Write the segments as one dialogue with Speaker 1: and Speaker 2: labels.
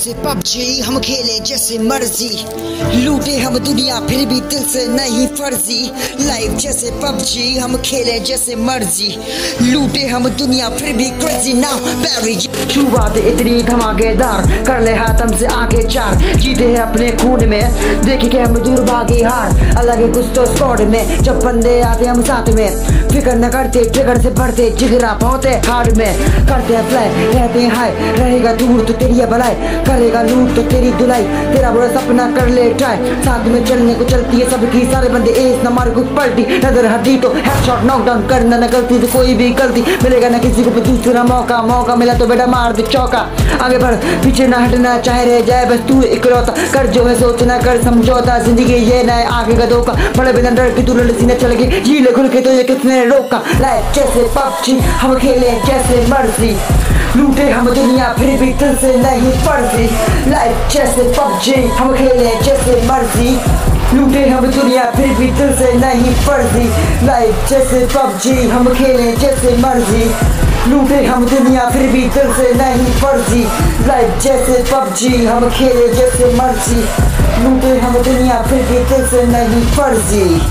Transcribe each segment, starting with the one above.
Speaker 1: जैसे पबजी हम खेले जैसे मर्ज़ी। लूटे हम दुनिया, फिर भी दिल से नहीं फर्जी। लाइफ जैसे पबजी हम खेले जैसे मर्ज़ी। लूटे हम दुनिया, फिर भी क्रेजी ना बैरी शुरुआत इतनी धमाकेदार? कर ले हाथ हमसे आगे चार। जीते हैं अपने खून में। देखे के हम दूर भागे हार। अलग है कुछ तो स्कॉड में। जब बंदे आते हम साथ में। फ़िक्र न करते ट्रिगर से बढ़ते, जिगरा पहुँचते हार्ड में। करते हैं फ्लाई रहते हैं हाई रहेगा दूर तो तेरी भलाई। करेगा लूट तो तेरी धुलाई। तेरा बुरा सपना कर ले ट्राई। साथ में चलने को चलती है सबकी। सारे बंदे एस न मार कुछ पलटी। नज़र हड्डी तो हेडशॉट नॉकडाउन करना न गलती तो कोई भी गलती। मिलेगा ना किसी को भी दूसरा मौका मौका मिला तो बेटा मार दे चौका। आगे बढ़, पीछे ना हटना, चाहे रह जाए, बस तू इकलौता। कर जो है सोचना, कर समझौता। ज़िंदगी ये ना आगे का धोखा। बड़े बिना डर की तू लड़सी न चल गई जी खुल के तो ये किसने रोका? लाए जैसे पबजी, हम खेले जैसे मर्ज़ी। लूटे हम दुनिया, फिर भी दिल नहीं फर्जी लाइफ जैसे पबजी हम खेले जैसे मर्ज़ी। लूटे हम दुनिया, फिर भी दिल से नहीं फर्जी। लाइफ जैसे पबजी हम खेले जैसे मर्ज़ी। लूटे हम दुनिया, फिर भी दिल से नहीं फर्जी। लाइफ जैसे पबजी हम खेले जैसे मर्ज़ी। लूटे हम दुनिया, फिर भी दिल से नहीं फर्जी।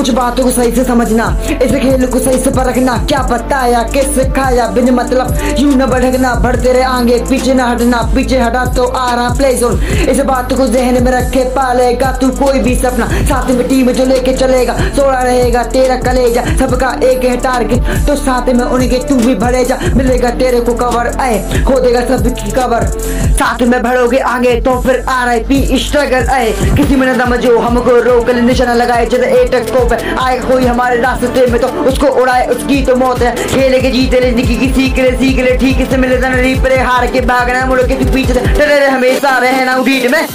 Speaker 1: कुछ बातों को सही से समझना, इस खेल को सही से परखना, क्या बताया किस खाया बिन मतलब यूँ न भटकना बढ़ते रहे आगे, पीछे न हटना, पीछे हटा तो आ रहा प्ले जोन इस बात को जहन में रखे पालेगा तू कोई भी सपना, साथ में टीम जो लेके चलेगा सोड़ा रहेगा तेरा कलेजा, सबका एक है टारगेट तो साथ में उनके तू भी भरे जा मिलेगा तेरे को कवर आए खो देगा सबकी कवर साथ में बढ़ोगे आगे तो फिर आ रहे पी स्ट्रगल आए किसी में न जो हमको रोक निशाना लगाए, जब एटक को पे आए कोई हमारे रास्ते में तो उसको उड़ाए, उसकी तो मौत है। खेले के जीते ज़िंदगी की सीख ले सीख ले ठीक से मिले रिपरे हार के भागना मुड़ के पीछे डरे हमेशा रहना उठीट में।